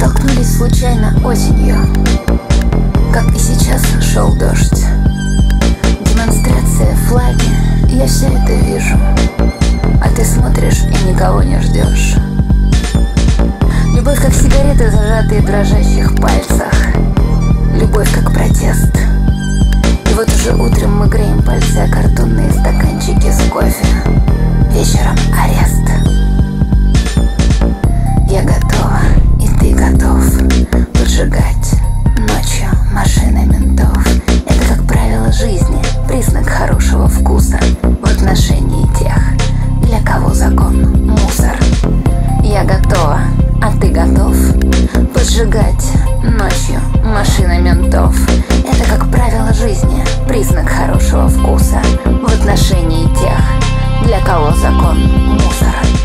столкнулись случайно осенью Как и сейчас шел дождь. Демонстрация, флаги, я все это вижу А ты смотришь и никого не ждешь Любовь как сигареты, зажатые в дрожащих пальцах. Любовь как протест. И вот уже утром мы греем пальцы о картонные стаканчики с кофе. Вечером арест хорошего вкуса В отношении тех, для кого закон мусор. Я готова, а ты готов Поджигать ночью машины ментов. Это, как правило, жизни Признак хорошего вкуса В отношении тех, для кого закон мусор